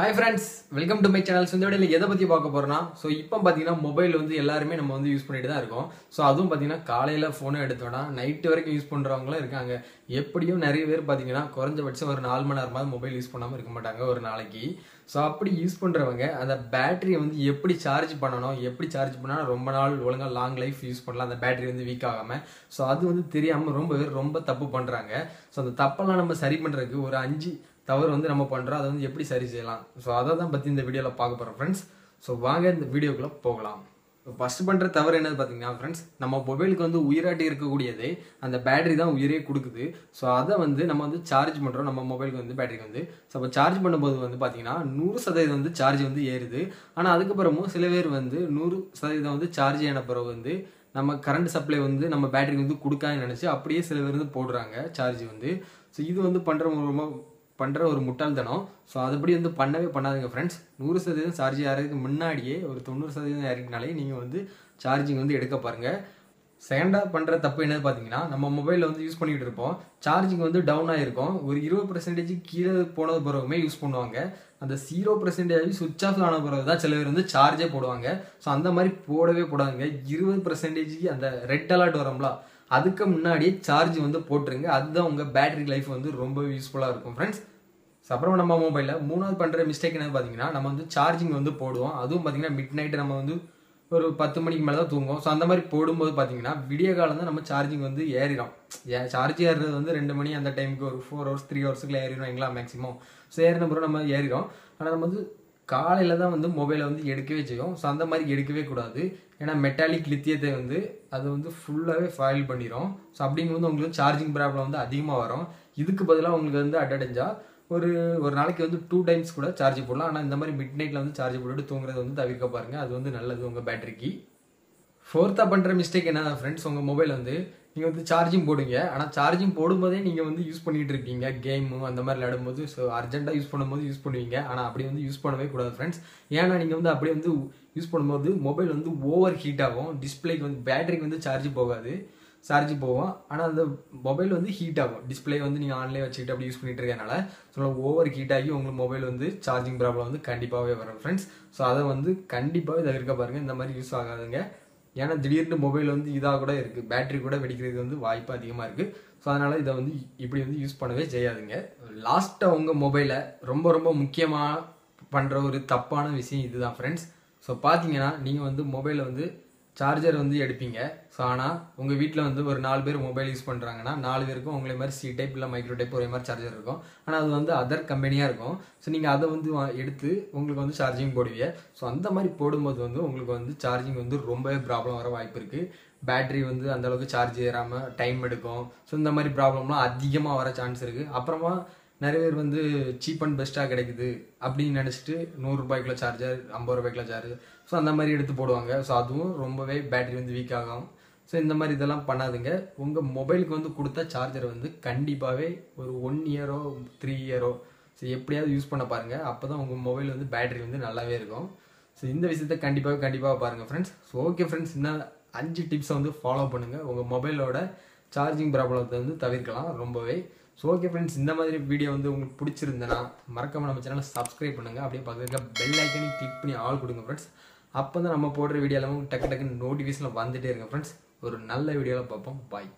Hi friends welcome to my channel இந்த வீடியோவில் எதை பற்றி பார்க்க போகிறோம்னா ஸோ இப்போ பார்த்தீங்கன்னா மொபைல் வந்து எல்லாருமே நம்ம வந்து யூஸ் பண்ணிட்டு தான் இருக்கோம். ஸோ அதுவும் பார்த்தீங்கன்னா காலையில் ஃபோனை எடுத்தோன்னா நைட்டு வரைக்கும் யூஸ் பண்ணுறவங்களும் இருக்காங்க. எப்படியும் நிறைய பேர் பார்த்தீங்கன்னா குறைஞ்சபட்சம் ஒரு நாலு மணி நேரமாவது மொபைல் யூஸ் பண்ணாமல் இருக்க மாட்டாங்க ஒரு நாளைக்கு. ஸோ அப்படி யூஸ் பண்ணுறவங்க அந்த பேட்டரியை வந்து எப்படி சார்ஜ் பண்ணணும் எப்படி சார்ஜ் பண்ணால் ரொம்ப நாள் ஒழுங்காக லாங் லைஃப் யூஸ் பண்ணலாம் அந்த பேட்டரி வந்து வீக் ஆகாமல் ஸோ அது வந்து தெரியாமல் ரொம்ப பேர் ரொம்ப தப்பு பண்ணுறாங்க ஸோ அந்த தப்பெல்லாம் நம்ம சரி பண்ணுறதுக்கு ஒரு அஞ்சு தவறு வந்து நம்ம பண்ணுறோம் அதை வந்து எப்படி சரி செய்யலாம்? ஸோ அதை தான் பற்றி இந்த வீடியோவில் பார்க்க போகிறோம் ஃப்ரெண்ட்ஸ் ஸோ வாங்க இந்த வீடியோக்குள்ளே போகலாம். ஃபர்ஸ்ட் பண்ணுற தவறு என்னது பார்த்தீங்கன்னா ஃப்ரெண்ட்ஸ் நம்ம மொபைலுக்கு வந்து உயிராட்டி இருக்கக்கூடியதே அந்த பேட்டரி தான் உயிரே கொடுக்குது. ஸோ அதை வந்து நம்ம வந்து சார்ஜ் பண்ணுறோம் நம்ம மொபைலுக்கு வந்து பேட்டரிக்கு வந்து. ஸோ அப்போ சார்ஜ் பண்ணும்போது வந்து பார்த்தீங்கன்னா நூறு சதவீதம் வந்து சார்ஜ் வந்து ஏறுது. ஆனால் அதுக்கப்புறமும் சில பேர் வந்து நூறு சதவீதம் வந்து சார்ஜ் ஆன பிறகு வந்து நம்ம கரண்ட் சப்ளை வந்து நம்ம பேட்டரிக்கு வந்து கொடுக்காதுன்னு நினச்சி அப்படியே சில பேர் வந்து போடுறாங்க சார்ஜ் வந்து. ஸோ இது வந்து பண்ணுற மூலமாக பண்ணுற ஒரு முட்டாள்தனம். ஸோ அதுபடி வந்து பண்ணவே பண்ணாதுங்க ஃப்ரெண்ட்ஸ் நூறு சதவீதம் சார்ஜ் ஏறதுக்கு முன்னாடியே ஒரு தொண்ணூறு சதவீதம் ஏறினாலே நீங்கள் வந்து சார்ஜிங் வந்து எடுக்க பாருங்கள் செகண்டாக பண்ணுற தப்பு என்னது பார்த்தீங்கன்னா நம்ம மொபைலில் வந்து யூஸ் பண்ணிக்கிட்டு இருப்போம். சார்ஜிங் வந்து டவுன் ஆகிருக்கும் ஒரு இருபது பர்சன்டேஜ் கீழே போனது பிறகுமே யூஸ் பண்ணுவாங்க. அந்த ஜீரோ பர்சன்டேஜ் சுவிச் ஆஃப் ஆன பிறகு தான் சில பேர் வந்து சார்ஜே போடுவாங்க. ஸோ அந்த மாதிரி போடவே போடாதுங்க. இருபது பர்சன்டேஜ் அந்த ரெட் அலர்ட் வரும்ல அதுக்கு முன்னாடியே சார்ஜ் வந்து போட்டுருங்க. அதுதான் உங்கள் பேட்டரி லைஃப் வந்து ரொம்ப யூஸ்ஃபுல்லாக இருக்கும் ஃப்ரெண்ட்ஸ் அப்புறம் நம்ம மொபைலில் மூணாவது பண்ணுற மிஸ்டேக் என்ன பார்த்தீங்கன்னா நம்ம வந்து சார்ஜிங் வந்து போடுவோம். அதுவும் பார்த்தீங்கன்னா மிட் நைட்டு நம்ம வந்து ஒரு பத்து மணிக்கு மேலே தான் தூங்குவோம். ஸோ அந்த மாதிரி போடும்போது பார்த்தீங்கன்னா விடிய காலம் தான் நம்ம சார்ஜிங் வந்து ஏறிடும். சார்ஜ் ஏறுறது வந்து ரெண்டு மணி அந்த டைமுக்கு ஒரு ஃபோர் ஹவர்ஸ் த்ரீ ஹவர்ஸுக்குள்ளே ஏறிடும் எங்களா மேக்ஸிமம் ஸோ ஏறின பிறகு நம்ம ஏறிடும். ஆனால் நம்ம வந்து காலையில் தான் வந்து மொபைலை வந்து எடுக்கவே செய்யும். ஸோ அந்த மாதிரி எடுக்கவே கூடாது. ஏன்னா மெட்டாலிக் லித்தியத்தை வந்து அது வந்து ஃபுல்லாகவே ஃபாயில் பண்ணிடும் ஸோ அப்படிங்கும்போது உங்களுக்கு சார்ஜிங் ப்ராப்ளம் வந்து அதிகமாக வரும். இதுக்கு பதிலாக உங்களுக்கு வந்து அட்டடைஞ்சா ஒரு ஒரு நாளைக்கு வந்து டூ டைம்ஸ் கூட சார்ஜ் போடலாம். ஆனால் இந்த மாதிரி மிட் நைட்டில் வந்து சார்ஜ் போட்டுட்டு தூங்குறது வந்து தவிர்க்க பாருங்கள் அது வந்து நல்லது உங்கள் பேட்டரிக்கு ஃபோர்த்தாக பண்ணுற மிஸ்டேக் என்ன ஃப்ரெண்ட்ஸ் உங்கள் மொபைல் வந்து நீங்கள் வந்து சார்ஜிங் போடுங்க. ஆனால் சார்ஜிங் போடும்போதே நீங்கள் வந்து யூஸ் பண்ணிகிட்டு இருக்கீங்க. கேமு அந்த மாதிரி விளையாடும்போது ஸோ அர்ஜென்ட்டாக யூஸ் பண்ணும்போது யூஸ் பண்ணுவீங்க. ஆனால் அப்படி வந்து யூஸ் பண்ணவே கூடாது ஃப்ரெண்ட்ஸ் ஏன்னா நீங்கள் வந்து அப்படியே வந்து யூஸ் பண்ணும்போது மொபைல் வந்து ஓவர் ஹீட் ஆகும் டிஸ்பிளேக்கு வந்து பேட்டரிக்கு வந்து சார்ஜ் போகாது. சார்ஜ் போகும். ஆனால் அந்த மொபைல் வந்து ஹீட் ஆகும். டிஸ்பிளே வந்து நீங்கள் ஆன்லைன் வச்சுக்கிட்டு அப்படி யூஸ் பண்ணிட்டு இருக்கனால ஸோ ஓவர் ஹீட் ஆகி உங்களுக்கு மொபைல் வந்து சார்ஜிங் ப்ராப்ளம் வந்து கண்டிப்பாகவே வரும் ஃப்ரெண்ட்ஸ் ஸோ அதை வந்து கண்டிப்பாகவே தவிர்க்க பாருங்கள் இந்த மாதிரி யூஸ் ஆகாதுங்க. ஏன்னா திடீர்னு மொபைல் வந்து இதாக கூட இருக்குது பேட்டரி கூட வெடிக்கிறதுக்கு வந்து வாய்ப்பு அதிகமாக இருக்குது ஸோ அதனால் இதை வந்து இப்படி வந்து யூஸ் பண்ணவே செய்யாதுங்க. லாஸ்ட்டாக உங்கள் மொபைலை ரொம்ப ரொம்ப முக்கியமாக பண்ணுற ஒரு தப்பான விஷயம் இதுதான் ஃப்ரெண்ட்ஸ் ஸோ பார்த்தீங்கன்னா நீங்கள் வந்து மொபைலை வந்து சார்ஜர் வந்து எடுப்பீங்க. ஸோ ஆனால் உங்கள் வீட்டில் வந்து ஒரு நாலு பேர் மொபைல் யூஸ் பண்ணுறாங்கன்னா நாலு பேருக்கும் உங்களை மாதிரி சி டைப் இல்லை மைக்ரோ டைப் ஒரே மாதிரி சார்ஜர் இருக்கும். ஆனால் அது வந்து அதர் கம்பெனியாக இருக்கும். ஸோ நீங்கள் அதை வந்து வா- எடுத்து உங்களுக்கு வந்து சார்ஜிங் போடுவீங்க. ஸோ அந்த மாதிரி போடும்போது வந்து உங்களுக்கு வந்து சார்ஜிங் வந்து ரொம்பவே ப்ராப்ளம் வர வாய்ப்பு இருக்குது பேட்டரி வந்து அந்தளவுக்கு சார்ஜ் ஏறாமல் டைம் எடுக்கும். ஸோ இந்த மாதிரி ப்ராப்ளம்லாம் அதிகமாக வர சான்ஸ் இருக்குது அப்புறமா நிறைய பேர் வந்து சீப் அண்ட் பெஸ்ட்டாக கிடைக்குது அப்படின்னு நினச்சிட்டு நூறுரூபாய்க்குள்ள சார்ஜர் ஐம்பது ரூபாய்க்குள்ள சார்ஜர் ஸோ அந்த மாதிரி எடுத்து போடுவாங்க. ஸோ அதுவும் ரொம்பவே பேட்டரி வந்து வீக் ஆகும். ஸோ இந்த மாதிரி இதெல்லாம் பண்ணாதுங்க. உங்கள் மொபைலுக்கு வந்து கொடுத்த சார்ஜர் வந்து கண்டிப்பாகவே ஒரு ஒன் இயரோ த்ரீ இயரோ ஸோ எப்படியாவது யூஸ் பண்ண பாருங்கள் அப்போ தான் உங்கள் மொபைல் வந்து பேட்டரி வந்து நல்லாவே இருக்கும். ஸோ இந்த விஷயத்த கண்டிப்பாக கண்டிப்பாக பாருங்கள் ஃப்ரெண்ட்ஸ் ஸோ ஓகே ஃப்ரெண்ட்ஸ் இன்னும் அஞ்சு டிப்ஸை வந்து ஃபாலோ பண்ணுங்கள் உங்கள் மொபைலோட சார்ஜிங் ப்ராப்ளத்தை வந்து தவிர்க்கலாம். ரொம்பவே. ஸோ ஓகே ஃப்ரெண்ட்ஸ் இந்த மாதிரி வீடியோ வந்து உங்களுக்கு பிடிச்சிருந்தேன்னா மறக்காமல் நம்ம சேனலை சப்ஸ்கிரைப் பண்ணுங்கள் அப்படியே பக்கத்தில் பெல் ஐக்கனையும் கிளிக் பண்ணி ஆள் கொடுங்க ஃப்ரெண்ட்ஸ் அப்போ தான் நம்ம போடுற வீடியோ எல்லாமே டக்கு டக்குன்னு நோட்டிஃபிகேஷனில் வந்துட்டே இருங்க ஃப்ரெண்ட்ஸ் ஒரு நல்ல வீடியோவில் பார்ப்போம். பாய்